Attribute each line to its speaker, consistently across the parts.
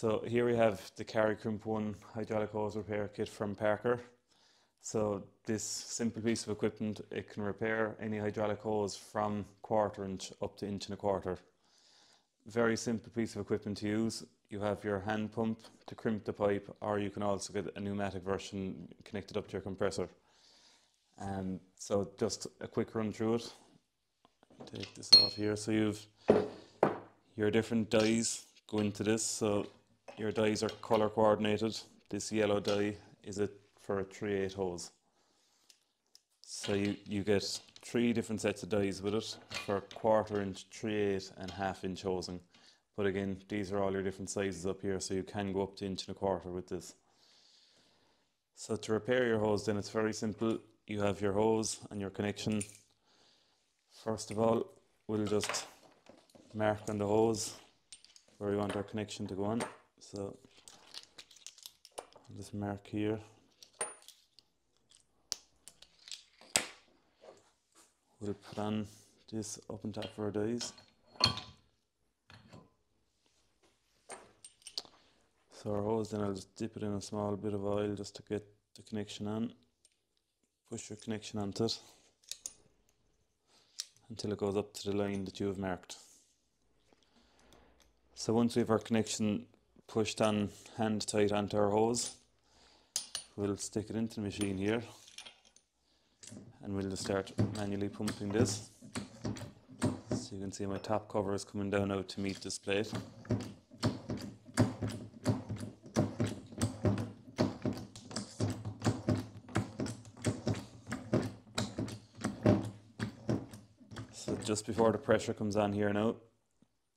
Speaker 1: So here we have the KarryKrimp 1 hydraulic hose repair kit from Parker. So this simple piece of equipment, it can repair any hydraulic hose from quarter inch up to inch and a quarter. Very simple piece of equipment to use. You have your hand pump to crimp the pipe or you can also get a pneumatic version connected up to your compressor. Um, so just a quick run through it. Take this off here. So you've your different dies go into this. So your dies are color coordinated. This yellow die is it for a 3/8 hose. So you, you get three different sets of dies with it for quarter inch, 3/8 and half inch hosing. But again, these are all your different sizes up here, so you can go up to inch and a quarter with this. So to repair your hose then it's very simple. You have your hose and your connection. First of all, we'll just mark on the hose where we want our connection to go on. So just mark here. We'll put on this top of our dies. So our hose then I'll just dip it in a small bit of oil just to get the connection on. Push your connection onto it until it goes up to the line that you have marked. So once we have our connection pushed on hand tight onto our hose, we'll stick it into the machine here and we'll just start manually pumping this. So you can see my top cover is coming down out to meet this plate. So just before the pressure comes on here now,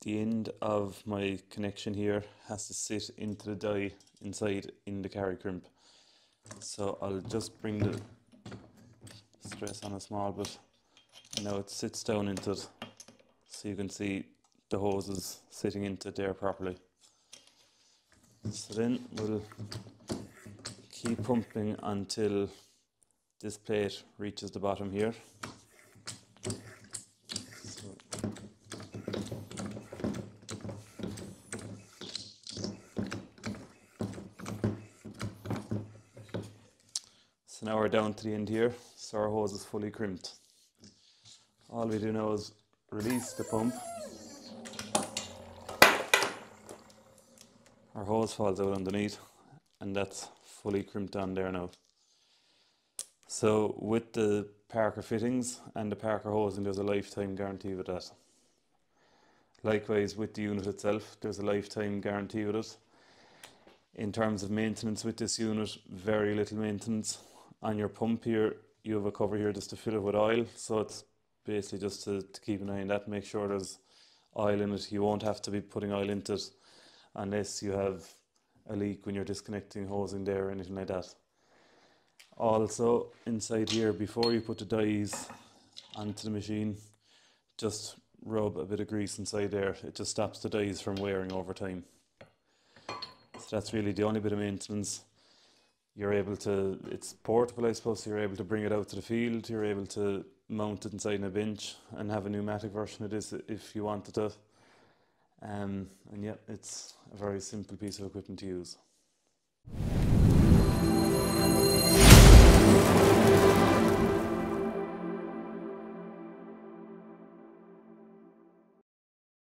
Speaker 1: the end of my connection here has to sit into the die inside in the KarryKrimp. So I'll just bring the stress on a small bit. Now it sits down into it. So you can see the hoses sitting into there properly. So then we'll keep pumping until this plate reaches the bottom here. So now we're down to the end here, so our hose is fully crimped. All we do now is release the pump. Our hose falls out underneath and that's fully crimped on there now. So with the Parker fittings and the Parker hosing there's a lifetime guarantee with that. Likewise with the unit itself there's a lifetime guarantee with it. In terms of maintenance with this unit, very little maintenance on your pump here, you have a cover here just to fill it with oil. So it's basically just to, to keep an eye on that, make sure there's oil in it. You won't have to be putting oil into it unless you have a leak when you're disconnecting hosing there or anything like that. Also, inside here, before you put the dies onto the machine, just rub a bit of grease inside there. It just stops the dies from wearing over time. So that's really the only bit of maintenance you're able to it's portable I suppose so you're able to bring it out to the field you're able to mount it inside in a bench and have a pneumatic version of this if you wanted to. Um, and yeah it's a very simple piece of equipment to use